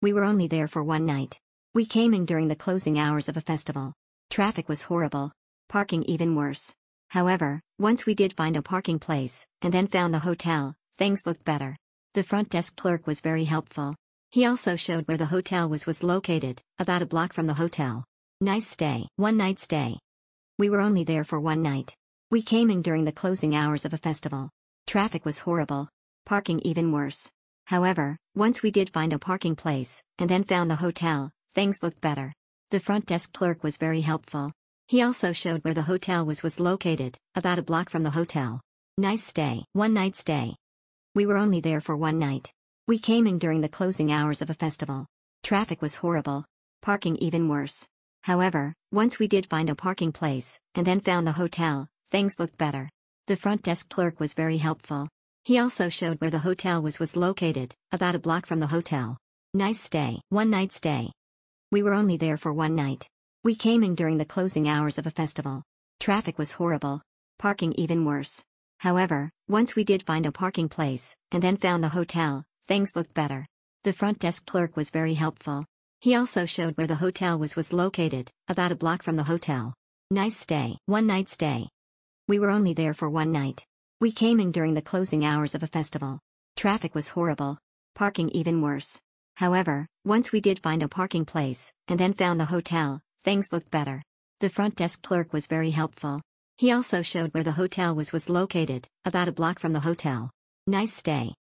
We were only there for one night. We came in during the closing hours of a festival. Traffic was horrible. Parking even worse. However, once we did find a parking place, and then found the hotel, things looked better. The front desk clerk was very helpful. He also showed where the hotel was was located, about a block from the hotel. Nice stay. One night stay. We were only there for one night. We came in during the closing hours of a festival. Traffic was horrible. Parking even worse. However, once we did find a parking place, and then found the hotel, things looked better. The front desk clerk was very helpful. He also showed where the hotel was was located, about a block from the hotel. Nice stay. One night stay. We were only there for one night. We came in during the closing hours of a festival. Traffic was horrible. Parking even worse. However, once we did find a parking place, and then found the hotel, things looked better. The front desk clerk was very helpful. He also showed where the hotel was was located, about a block from the hotel. Nice stay. One night stay. We were only there for one night. We came in during the closing hours of a festival. Traffic was horrible. Parking even worse. However, once we did find a parking place, and then found the hotel, things looked better. The front desk clerk was very helpful. He also showed where the hotel was was located, about a block from the hotel. Nice stay. One night stay. We were only there for one night. We came in during the closing hours of a festival. Traffic was horrible. Parking even worse. However, once we did find a parking place, and then found the hotel, things looked better. The front desk clerk was very helpful. He also showed where the hotel was was located, about a block from the hotel. Nice stay.